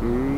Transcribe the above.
Mm.